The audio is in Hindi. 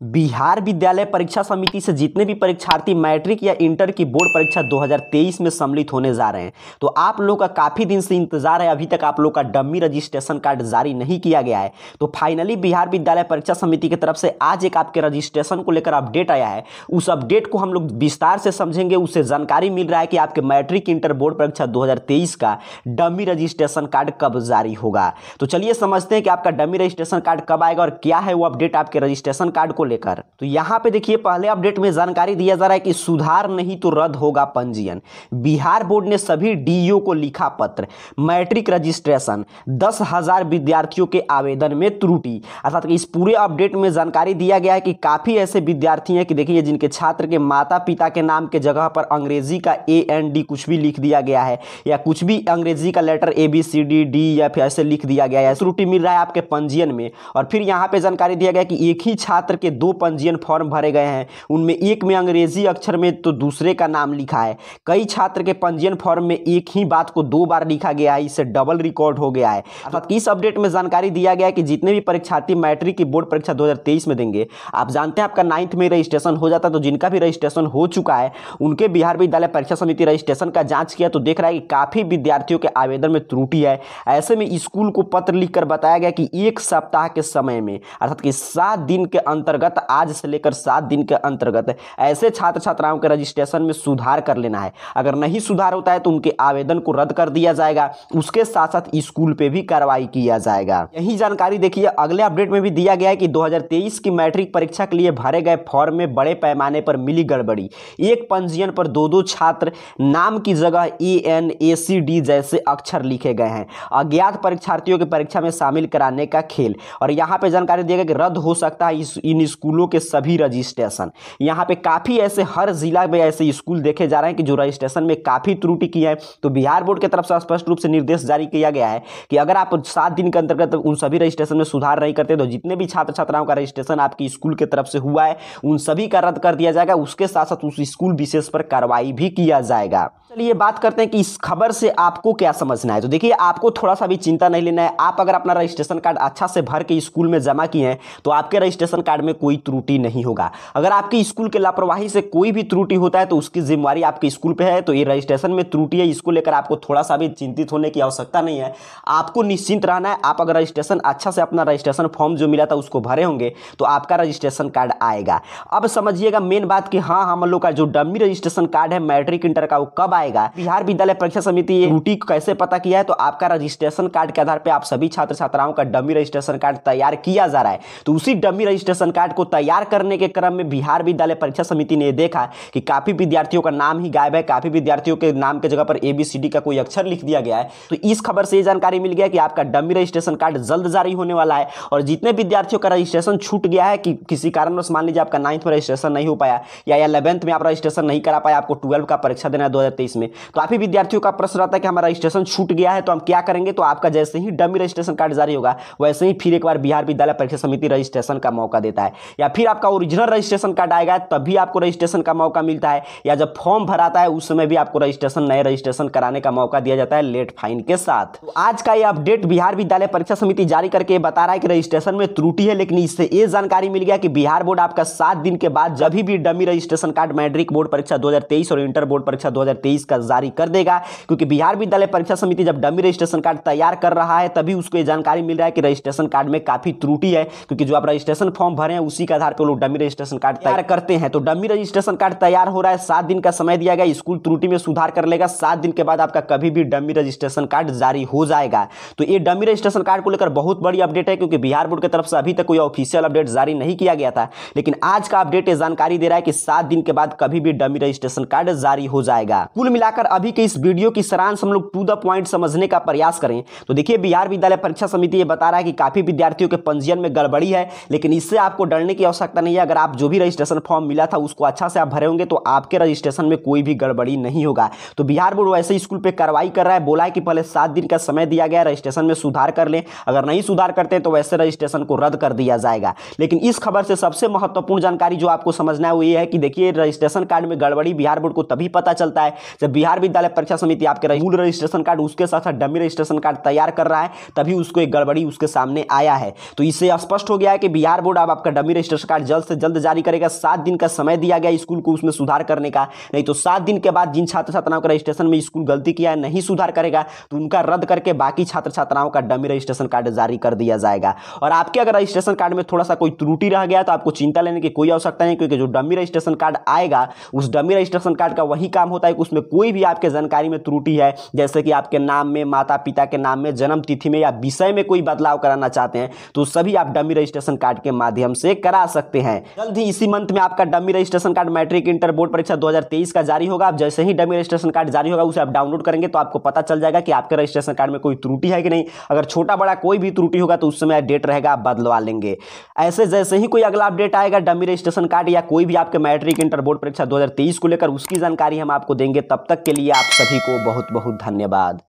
बिहार विद्यालय परीक्षा समिति से जितने भी परीक्षार्थी मैट्रिक या इंटर की बोर्ड परीक्षा 2023 में सम्मिलित होने जा रहे हैं तो आप लोग का काफ़ी दिन से इंतज़ार है, अभी तक आप लोग का डम्मी रजिस्ट्रेशन कार्ड जारी नहीं किया गया है। तो फाइनली बिहार विद्यालय परीक्षा समिति की तरफ़ से आज एक आपके रजिस्ट्रेशन को लेकर अपडेट आया है। उस अपडेट को हम लोग विस्तार से समझेंगे उससे जानकारी मिल रहा है कि आपके मैट्रिक इंटर बोर्ड परीक्षा दो हज़ार तेईस का डम्मी रजिस्ट्रेशन कार्ड कब जारी होगा। तो चलिए समझते हैं कि आपका डम्मी रजिस्ट्रेशन कार्ड कब आएगा और क्या है वो अपडेट आपके रजिस्ट्रेशन कार्ड को लेकर। तो यहाँ पे देखिए, पहले अपडेट में जानकारी दिया जा रहा है कि सुधार नहीं तो रद्द होगा पंजीयन। बिहार बोर्ड ने सभी डीईओ को लिखा पत्र, मैट्रिक रजिस्ट्रेशन, दस हज़ार विद्यार्थियों के आवेदन में त्रुटि। अर्थात इस पूरे अपडेट में जानकारी दिया गया है कि काफ़ी ऐसे विद्यार्थी हैं कि देखिए, जिनके छात्र के माता पिता के नाम के जगह पर अंग्रेज़ी का ए एन डी कुछ भी लिख दिया गया है, या कुछ भी अंग्रेज़ी का letter A B C D D या फिर ऐसे लिख दिया गया है। त्रुटि मिल रहा है आपके पंजीयन में। और फिर यहाँ पे जानकारी दिया गया कि एक ही छात्र के दो पंजीयन फॉर्म भरे गए हैं। उनमें एक में अंग्रेज़ी अक्षर में तो दूसरे का नाम लिखा है। कई छात्र के पंजीयन फॉर्म में एक ही बात को दो बार लिखा गया है इससे डबल रिकॉर्ड हो गया है। अर्थात इस अपडेट में जानकारी दिया गया कि जितने भी परीक्षार्थी मैट्रिक की बोर्ड परीक्षा 2023 में देंगे। आप जानते हैं आपका नाइन्थ में रजिस्ट्रेशन हो जाता है तो जिनका भी रजिस्ट्रेशन हो चुका है, उनके बिहार विद्यालय परीक्षा समिति रजिस्ट्रेशन का जाँच किया तो देख रहा है कि काफ़ी विद्यार्थियों के आवेदन में त्रुटि है। ऐसे में स्कूल को पत्र लिखकर बताया गया कि एक सप्ताह के समय में, अर्थात कि सात दिन के अंतर्गत आज से लेकर सात दिन के अंतर्गत ऐसे छात्र छात्राओं के रजिस्ट्रेशन में सुधार कर लेना है। अगर नहीं सुधार होता है तो उनके आवेदन को रद्द कर दिया जाएगा। उसके साथ साथ स्कूल पे भी कार्रवाई किया जाएगा। यही जानकारी देखिए, अगले अपडेट में भी दिया गया है कि 2023 की मैट्रिक परीक्षा के लिए भरे गए फॉर्म में बड़े पैमाने पर मिली गड़बड़ी। एक पंजीयन पर दो दो छात्र नाम की जगह ए, एन, ए, सी, डी जैसे अक्षर लिखे गए हैं। अज्ञात परीक्षार्थियों की परीक्षा में शामिल कराने का खेल। और यहाँ पे जानकारी दिया गया कि रद्द हो सकता है इस, इन स्कूलों के सभी रजिस्ट्रेशन। यहाँ पे काफ़ी ऐसे हर जिला में ऐसे स्कूल देखे जा रहे हैं कि जो रजिस्ट्रेशन में काफ़ी त्रुटि की है। तो बिहार बोर्ड की तरफ़ से स्पष्ट रूप से निर्देश जारी किया गया है कि अगर आप सात दिन के अंतर्गत उन सभी रजिस्ट्रेशन में सुधार नहीं करते तो जितने भी छात्र छात्राओं का रजिस्ट्रेशन आपकी स्कूल की तरफ़ से हुआ है, उन सभी का रद्द कर दिया जाएगा। उसके साथ साथ उस स्कूल विशेष पर कार्रवाई भी किया जाएगा। चलिए बात करते हैं कि इस खबर से आपको क्या समझना है। तो देखिए, आपको थोड़ा सा भी चिंता नहीं लेना है। आप अगर अपना रजिस्ट्रेशन कार्ड अच्छा से भर के स्कूल में जमा किए हैं तो आपके रजिस्ट्रेशन कार्ड में कोई त्रुटि नहीं होगा। अगर आपके स्कूल के लापरवाही से कोई भी त्रुटि होता है तो उसकी जिम्मेवारी आपके स्कूल पर है। तो ये रजिस्ट्रेशन में त्रुटि है, इसको लेकर आपको थोड़ा सा भी चिंतित होने की आवश्यकता नहीं है। आपको निश्चिंत रहना है। आप अगर रजिस्ट्रेशन अच्छा से अपना रजिस्ट्रेशन फॉर्म जो मिला था, उसको भरे होंगे तो आपका रजिस्ट्रेशन कार्ड आएगा। अब समझिएगा मेन बात कि हाँ हम लोग का जो डमी रजिस्ट्रेशन कार्ड है, मैट्रिक इंटर का, वो कब आएगा। बिहार विद्यालय परीक्षा समिति त्रुटि कैसे पता किया है? तो आपका रजिस्ट्रेशन कार्ड के आधार पर आप सभी छात्र छात्राओं का डमी रजिस्ट्रेशन कार्ड तैयार किया जा रहा है। तो उसी डमी रजिस्ट्रेशन कार्ड को तैयार करने के क्रम में बिहार विद्यालय परीक्षा समिति ने देखा कि काफ़ी विद्यार्थियों का नाम ही गायब है। काफ़ी विद्यार्थियों के नाम के जगह पर एबीसीडी का कोई अक्षर लिख दिया गया है। तो इस खबर से यह जानकारी मिल गया कि आपका डमी रजिस्ट्रेशन कार्ड जल्द जारी होने वाला है और जितने विद्यार्थियों का रजिस्ट्रेशन छूट गया है कि किसी कारणवश मान लीजिए आपका नाइन्थ में रजिस्ट्रेशन नहीं हो पाया या इलेवेंथ में आप रजिस्ट्रेशन नहीं करा पाया, आपको ट्वेल्व का परीक्षा देना है, दो में। काफ़ी विद्यार्थियों का प्रश्न रहता है कि हमारा रजिस्ट्रेशन छूट गया है तो हम क्या करेंगे? तो आपका जैसे ही डमी रजिस्ट्रेशन कार्ड जारी होगा, वैसे ही फिर एक बार बिहार विद्यालय परीक्षा समिति रजिस्ट्रेशन का मौका देता है। या फिर आपका ओरिजिनल रजिस्ट्रेशन कार्ड आएगा, तभी आपको रजिस्ट्रेशन का मौका मिलता है। या जब फॉर्म भराता है, उस समय भी आपको रजिस्ट्रेशन, नए रजिस्ट्रेशन कराने का मौका दिया जाता है लेट फाइन के साथ। तो आज का ये अपडेट बिहार विद्यालय परीक्षा समिति जारी करके बता रहा है कि रजिस्ट्रेशन में त्रुटि है, लेकिन इससे ये जानकारी मिल गया कि बिहार बोर्ड आपका सात दिन के बाद जब भी dummy registration card matric board परीक्षा 2023 और इंटर बोर्ड परीक्षा 2023 का जारी कर देगा। क्योंकि बिहार विद्यालय परीक्षा समिति जब डमी रजिस्ट्रेशन कार्ड तैयार कर रहा है, तभी उसको ये जानकारी मिल रहा है कि रजिस्ट्रेशन कार्ड में काफ़ी त्रुटि है। क्योंकि जो आप रजिस्ट्रेशन फॉर्म भरे हैं, उसी के आधार पर लोग डमी रजिस्ट्रेशन कार्ड तैयार करते हैं। तो डमी रजिस्ट्रेशन कार्ड तैयार हो रहा है, सात दिन का समय दिया गया, स्कूल त्रुटि में सुधार कर लेगा। सात दिन के बाद आपका कभी भी डमी रजिस्ट्रेशन कार्ड जारी हो जाएगा। तो ये डमी रजिस्ट्रेशन कार्ड को लेकर बहुत बड़ी अपडेट है, क्योंकि बिहार बोर्ड की तरफ़ से अभी तक कोई ऑफिशियल अपडेट जारी नहीं किया गया था। लेकिन आज का अपडेट जानकारी दे रहा है कि सात दिन के बाद कभी भी डमी रजिस्ट्रेशन कार्ड जारी हो जाएगा। कुल मिलाकर अभी के इस वीडियो की सरांश हम लोग टू द पॉइंट समझने का प्रयास करें। तो देखिए, बिहार विद्यालय परीक्षा समिति ये बता रहा है कि काफ़ी विद्यार्थियों के पंजीयन में गड़बड़ी है, लेकिन इससे आपको डरने की आवश्यकता नहीं है। अगर आप जो भी रजिस्ट्रेशन फॉर्म मिला था, उसको अच्छा से आप भरे होंगे तो आपके रजिस्ट्रेशन में कोई भी गड़बड़ी नहीं होगा। तो बिहार बोर्ड वैसे स्कूल पे कार्रवाई कर रहा है, बोला है कि पहले सात दिन का समय दिया गया रजिस्ट्रेशन में सुधार कर लें। अगर नहीं सुधार करते तो वैसे रजिस्ट्रेशन को रद्द कर दिया जाएगा। लेकिन इस खबर से सबसे महत्वपूर्ण जानकारी जो आपको समझना है, वो ये है कि देखिए, रजिस्ट्रेशन कार्ड में गड़बड़ी बिहार बोर्ड को तभी पता चलता है जब बिहार विद्यालय परीक्षा समिति आपके मूल रजिस्ट्रेशन कार्ड, उसके साथ साथ डमी रजिस्ट्रेशन कार्ड तैयार कर रहा है, तभी उसको एक गड़बड़ी उसके सामने आया है। तो इससे स्पष्ट हो गया है कि बिहार बोर्ड अब आपका डमी रजिस्ट्रेशन कार्ड जल्द से जल्द जारी करेगा। सात दिन का समय दिया गया स्कूल को उसमें सुधार करने का। नहीं तो सात दिन के बाद जिन छात्र छात्राओं का रजिस्ट्रेशन में स्कूल गलती किया है, नहीं सुधार करेगा तो उनका रद्द करके बाकी छात्र छात्राओं का डमी रजिस्ट्रेशन कार्ड जारी कर दिया जाएगा। और आपके अगर रजिस्ट्रेशन कार्ड में थोड़ा सा कोई त्रुटि रह गया तो आपको चिंता लेने की कोई आवश्यकता नहीं क्योंकि जो डमी रजिस्ट्रेशन कार्ड आएगा, उस डमी रजिस्ट्रेशन कार्ड का वही काम होता है कि उसमें कोई भी आपके जानकारी में त्रुटि है, जैसे कि आपके नाम में माता पिता के नाम में जन्म तिथि में या विषय में कोई बदलाव कराना चाहते हैं तो सभी आप डमी रजिस्ट्रेशन कार्ड के माध्यम से करा सकते हैं। जल्द ही इसी मंथ में आपका dummy registration card matric inter board परीक्षा 2023 का जारी होगा। आप जैसे ही डमी रजिस्ट्रेशन कार्ड जारी होगा, उसे आप डाउनलोड करेंगे तो आपको पता चल जाएगा कि आपके रजिस्ट्रेशन कार्ड में कोई त्रुटि है कि नहीं। अगर छोटा बड़ा कोई भी त्रुटि होगा तो उस समय डेट रहेगा, आप बदलवा लेंगे। ऐसे जैसे ही कोई अगला अपडेट आएगा डमी रजिस्ट्रेशन कार्ड या कोई भी आपके मैट्रिक इंटर बोर्ड परीक्षा 2023 को लेकर, उसकी जानकारी हम आपको देंगे तब तक के लिए आप सभी को बहुत बहुत धन्यवाद।